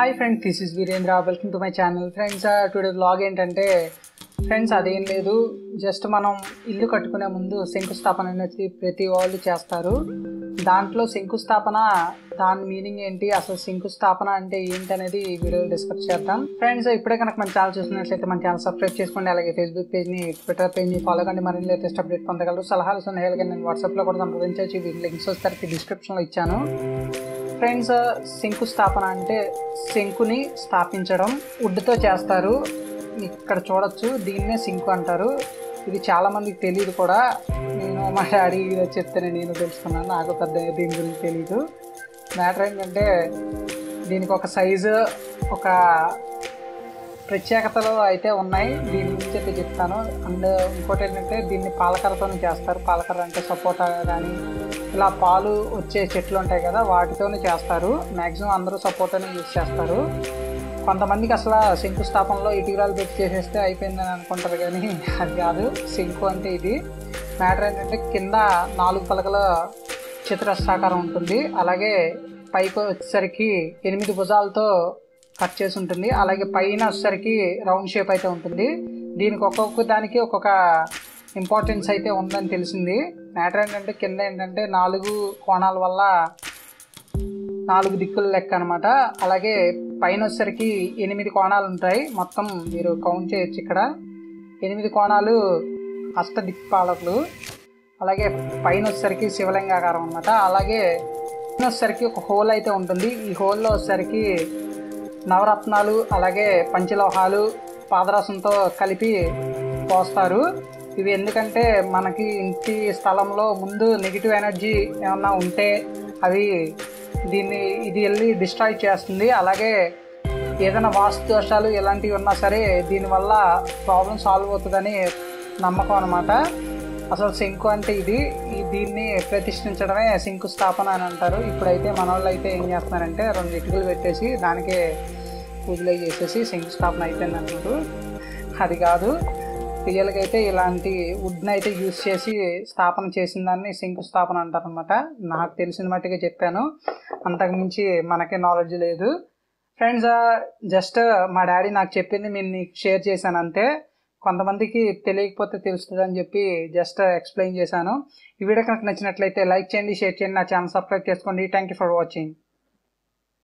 Hi friends this is Virendra welcome to my channel friends today blog ఏంటంటే friends అదేం లేదు. Just మనం ఇల్లు కట్టుకునే ముందు శంకుస్థాపన అనేది ప్రతి వాళ్ళు చేస్తారు. దాంట్లో శంకుస్థాపన దాని మీనింగ్ ఏంటి అసలు శంకుస్థాపన అంటే ఏంటి అనేది ఈ వీడియోలో డిస్కస్ చేద్దాం. ఫ్రెండ్స్ ఇప్పుడే కనుక మన ఛానల్ చూసినట్లయితే మన ఛానల్ సబ్స్క్రైబ్ చేసుకోండి అలాగే ఫేస్బుక్ పేజ్ని ట్విట్టర్ పేజ్ని ఫాలో కండి. మరిన్ని లేటెస్ట్ అప్డేట్ పొందగలరు. సలహాలు సందేహాలు కానీ నేను వాట్సాప్లో కూడా సంప్రదించవచ్చు. వీటి లింక్స్ వస్తారు డిస్క్రిప్షన్లో ఇచ్చాను. ఫ్రెండ్స్ శంకుస్థాపన అంటే శంకుని స్థాపించడం వుడ్తో చేస్తారు. ఇక్కడ చూడొచ్చు దీన్నే శంకు అంటారు. ఇది చాలామందికి తెలియదు కూడా. నేను మా డాడీ చెప్తేనే నేను తెలుసుకున్నాను. నాకు పెద్ద దీని గురించి తెలియదు మ్యాటర్ ఏంటంటే దీనికి ఒక సైజు ఒక ప్రత్యేకతలు అయితే ఉన్నాయి. దీని గురించి అయితే చెప్తాను. అండ్ ఇంకోటి ఏంటంటే దీన్ని పాలకరతో చేస్తారు. పాలకర అంటే సపోటా కానీ ఇలా పాలు వచ్చే చెట్లు ఉంటాయి కదా వాటితోనే చేస్తారు. మ్యాక్సిమం అందరూ సపోర్ట్తోనే యూజ్ చేస్తారు. కొంతమందికి అసలు శంకుస్థాపనలో ఇటుకరాలు పెట్టి చేసేస్తే అయిపోయిందని అనుకుంటారు కానీ అది కాదు. శంకు అంటే ఇది. మ్యాటర్ ఏంటంటే కింద నాలుగు పలకల చతురస్రాకారం ఉంటుంది. అలాగే పైకి వచ్చేసరికి ఎనిమిది భుజాలతో కట్ చేసి ఉంటుంది. అలాగే పైన వచ్చేసరికి రౌండ్ షేప్ అయితే ఉంటుంది. దీనికి ఒక్కొక్క దానికి ఒక్కొక్క ఇంపార్టెన్స్ అయితే ఉందని తెలిసింది. మ్యాటర్ ఏంటంటే కింద ఏంటంటే నాలుగు కోణాల వల్ల నాలుగు దిక్కుల లెక్క అనమాట అలాగే పైన వచ్చేసరికి ఎనిమిది కోణాలు ఉంటాయి. మొత్తం మీరు కౌంట్ చేయొచ్చు ఇక్కడ. ఎనిమిది కోణాలు అష్ట దిక్పాలకులు. అలాగే పైన వచ్చేసరికి శివలింగాకారం అనమాట అలాగే పైన వచ్చేసరికి ఒక హోల్ అయితే ఉంటుంది. ఈ హోల్లో వచ్చేసరికి నవరత్నాలు అలాగే పంచలోహాలు పాదరసంతో కలిపి పోస్తారు. ఇవి ఎందుకంటే మనకి ఇంటి స్థలంలో ముందు నెగిటివ్ ఎనర్జీ ఏమన్నా ఉంటే అవి దీన్ని ఇది వెళ్ళి డిస్ట్రాయ్ చేస్తుంది. అలాగే ఏదైనా వాస్తు దోషాలు ఇలాంటివి ఉన్నా సరే దీనివల్ల ప్రాబ్లం సాల్వ్ అవుతుందని నమ్మకం అనమాట అసలు సింకు అంటే ఇది. దీన్ని ప్రతిష్ఠించడమే శంకుస్థాపన అని అంటారు. ఇప్పుడైతే మన వాళ్ళు అయితే ఏం చేస్తున్నారంటే రెండు ఇటుకలు పెట్టేసి దానికే పూజలు చేసేసి సింకు స్థాపన అయిపోయింది అంటారు అది కాదు. రియల్గా అయితే ఇలాంటి వుడ్ని అయితే యూజ్ చేసి స్థాపన చేసిన దాన్ని శంకుస్థాపన అంటారనమాట నాకు తెలిసిన మట్టుగా చెప్పాను. అంతకుమించి మనకే నాలెడ్జ్ లేదు. ఫ్రెండ్స్ జస్ట్ మా డాడీ నాకు చెప్పింది నేను నీకు షేర్ చేశాను అంతే. కొంతమందికి తెలియకపోతే తెలుస్తుంది అని చెప్పి జస్ట్ ఎక్స్ప్లెయిన్ చేశాను. ఈ వీడియో కనుక నచ్చినట్లయితే లైక్ చేయండి షేర్ చేయండి నా ఛానల్ సబ్స్క్రైబ్ చేసుకోండి. Thank you for watching